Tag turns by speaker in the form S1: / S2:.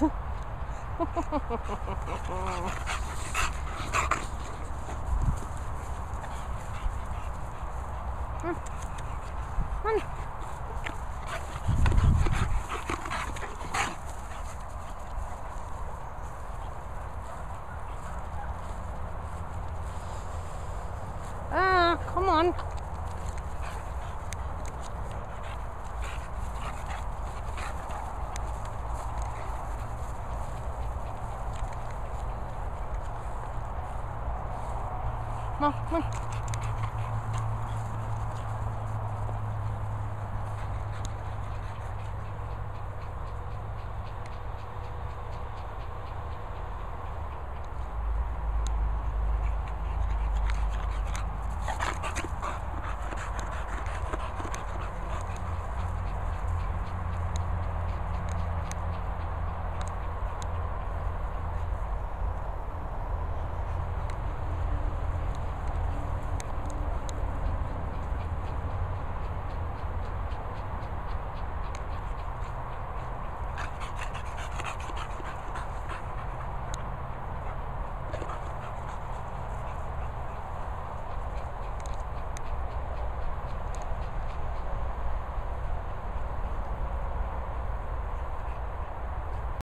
S1: Come mm. on. Mm.
S2: Ah, come on.
S3: 汪汪